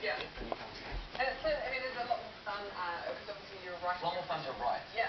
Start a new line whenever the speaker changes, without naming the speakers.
Yeah. And it's, I mean, there's a lot more fun, uh, because obviously you're right.
A lot more fun to write.
Yeah.